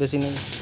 बेसी नहीं